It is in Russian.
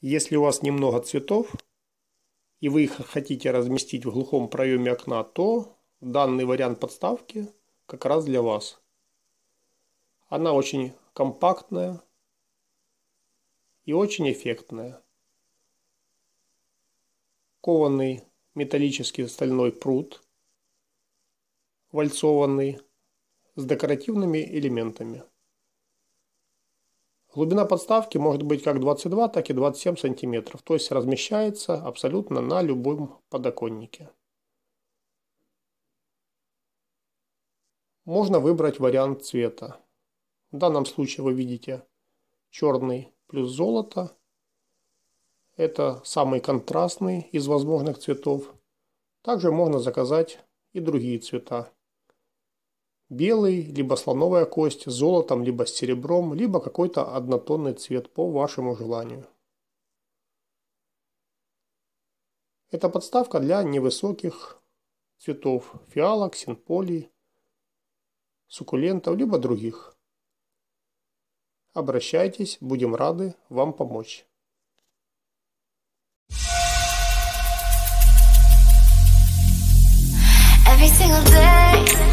Если у вас немного цветов, и вы их хотите разместить в глухом проеме окна, то данный вариант подставки как раз для вас. Она очень компактная и очень эффектная. Кованный металлический стальной пруд, вальцованный, с декоративными элементами. Глубина подставки может быть как 22, так и 27 сантиметров, то есть размещается абсолютно на любом подоконнике. Можно выбрать вариант цвета. В данном случае вы видите черный плюс золото. Это самый контрастный из возможных цветов. Также можно заказать и другие цвета белый, либо слоновая кость с золотом, либо с серебром, либо какой-то однотонный цвет по вашему желанию. Это подставка для невысоких цветов фиалок, синполий, суккулентов, либо других. Обращайтесь, будем рады вам помочь. Every single day